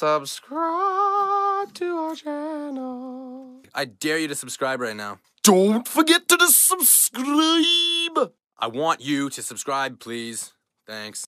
subscribe to our channel. I dare you to subscribe right now. Don't forget to subscribe. I want you to subscribe, please. Thanks.